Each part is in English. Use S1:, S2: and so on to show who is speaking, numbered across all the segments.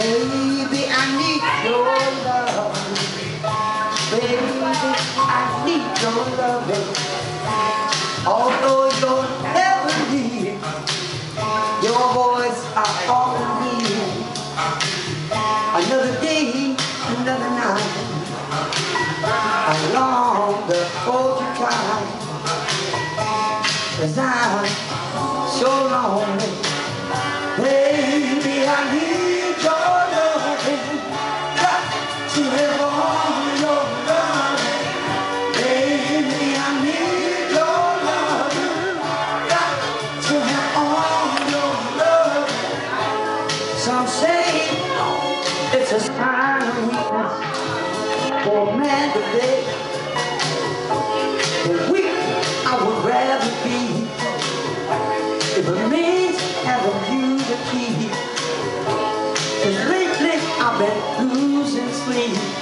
S1: Baby, I need your love. Baby, I need your loving. Although you never your voice. Another day, another night. I long. Cause I'm so lonely. It's a sign of weakness for a man to be. The weak I would rather be. If it means having you to keep. Cause lately I've been losing sleep.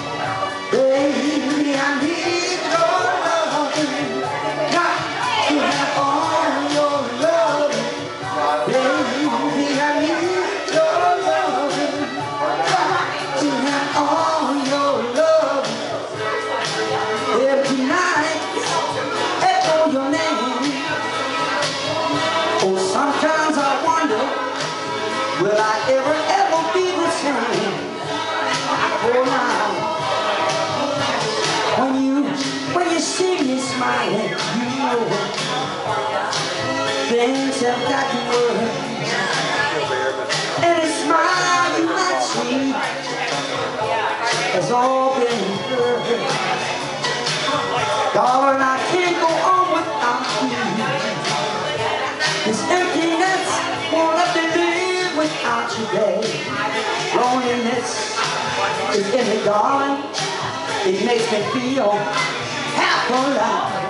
S1: Will I ever, ever be the same? Oh, now, when you, when you see me smiling, you know things have gotten worse. And a smile you might see has all been hurt. Darling, I can't babe. Loneliness is in me, darling. It makes me feel half alive.